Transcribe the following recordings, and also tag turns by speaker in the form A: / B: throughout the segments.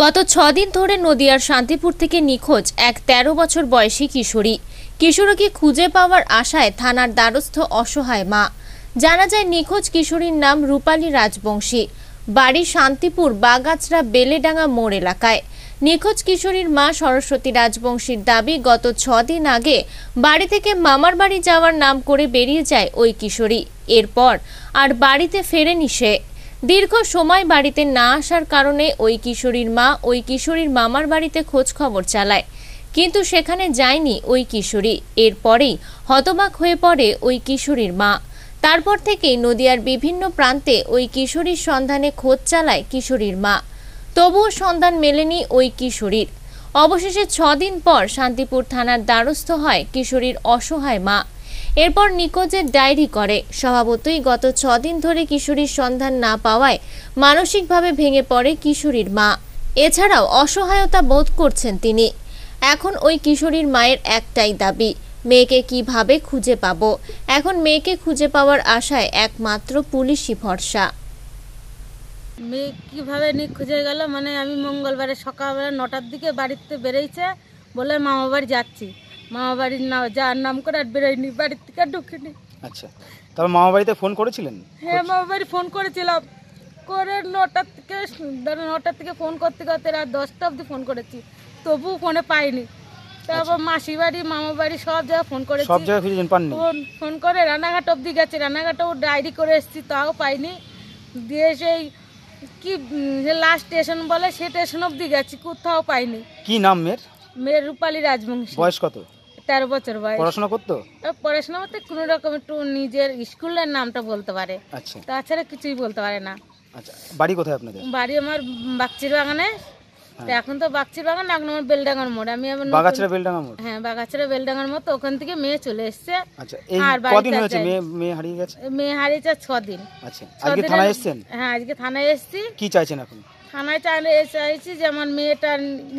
A: গত ছদিন ধরে নদিয়ার শান্তিপুর থেকে নিখোঁজ এক ১৩ বছর বয়সী কিশোরী। কিশোরীকে খুঁজে পাওয়ার আশায় থানার দ্বারস্থ অসহায় মা। জানা যায়, নিখোঁজ কিশোরীর নাম রূপালী রাজবংশী। বাড়ি শান্তিপুর বাগাছড়া বেলেডাঙ্গা মোড় এলাকায়। নিখোঁজ কিশোরীর মা সরস্বতী রাজবংশীর দাবি, গত ছদিন আগে বাড়ি থেকে মামার বাড়ি যাওয়ার নাম করে বেরিয়ে যায় ওই কিশোরী। এরপর আর বাড়িতে ফেরেনি সে। দীর্ঘ সময় বাড়িতে না আসার কারণে ওই কিশোরীর মা ওই কিশোরীর মামার বাড়িতে খোঁজ খবর চালায়। কিন্তু সেখানে যায়নি ওই কিশোরী। এরপরেই হতবাক হয়ে পড়ে ওই কিশোরীর মা। তারপর থেকেই নদিয়ার বিভিন্ন প্রান্তে ওই কিশোরীর সন্ধানে খোঁজ চালায় কিশোরীর মা। তবুও সন্ধান মেলেনি ওই কিশোরীর। অবশেষে ছদিন পর শান্তিপুর থানার দ্বারস্থ হয় কিশোরীর অসহায় মা। এরপর নিখোঁজের ডায়েরি করে। স্বভাবতই গত ছদিন ধরে কিশোরীর সন্ধান না পাওয়ায় মানসিকভাবে ভেঙে পড়ে কিশোরীর মা। এছাড়াও অসহায়তা বোধ করছেন তিনি। এখন ওই কিশোরীর মায়ের একটাই দাবি, মেয়েকে কীভাবে খুঁজে পাবো? এখন মেয়েকে খুঁজে পাওয়ার আশায় একমাত্র পুলিশি ভরসা।
B: মেয়ে কীভাবে নিখোঁজে গেল? মানে আমি মঙ্গলবারে সকালবেলা নটার দিকে বাড়িতে বেরিয়েছে বলে মামা বাড়ি যাচ্ছি। মামা বাড়ির না যার নাম করে আর বেরোয়নি বাড়ির থেকে আর ঢুকিনি।
C: আচ্ছা তবে মামা বাড়িতে ফোন করেছিলেন?
B: হ্যাঁ মামা বাড়ি ফোন করেছিলাম। করে নটার থেকে ধরো নটার থেকে ফোন করতে করতে রাত দশটা অবধি ফোন করেছি। তবু ফোনে পাইনি। তারপর মাসি বাড়ি মামা বাড়ি সব জায়গায় ফোন করেছি।
C: সব জায়গায় খুঁজেছেন পাননি?
B: ফোন ফোন করে রানাঘাট অবধি গেছে। রানাঘাটেও ডায়েরি করে এসেছি তাও পাইনি। দিয়ে সেই কি যে লাস্ট স্টেশন বলে সে স্টেশন অবধি গেছি কোথাও পাইনি।
C: কি নাম মেয়ের?
B: মেয়ের রূপালী রাজবংশী।
C: বয়স কত?
B: তেরো বছর বয়স।
C: পড়াশোনা করতো?
B: পড়াশোনা বলতে কোনো রকম একটু নিজের স্কুলের নামটা বলতে পারে।
C: আচ্ছা।
B: তাছাড়া কিছুই বলতে পারে না।
C: আচ্ছা বাড়ি কোথায় আপনাদের?
B: বাড়ি আমার বাগচির বাগানে। তো এখন তো বাগচির বাগান এখন আমার বেলডাঙ্গার মোড়। আমি নতুন-
C: বাগাছড়া বেলডাঙ্গা মোড়?
B: হ্যাঁ বাগাছড়া বেলডাঙ্গার মতো ওখান থেকে মেয়ে চলে এসছে।
C: আচ্ছা এই কদিন হয়েছে? মেয়ে মেয়ে হারিয়ে গেছে?
B: মেয়ে হারিয়েছে ছ দিন।
C: আচ্ছা আজকে থানায় এসেছেন?
B: হ্যাঁ আজকে থানায় এসেছি।
C: কি চাইছেন এখন?
B: থানায় চাইলে চাইছি যে আমার মেয়েটা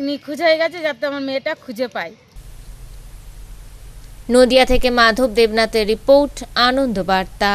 B: নিখোঁজ হয়ে গেছে যাতে আমার মেয়েটা খুঁজে পাই
A: নদিয়া থেকে মাধব দেবনাথের রিপোর্ট আনন্দ বার্তা।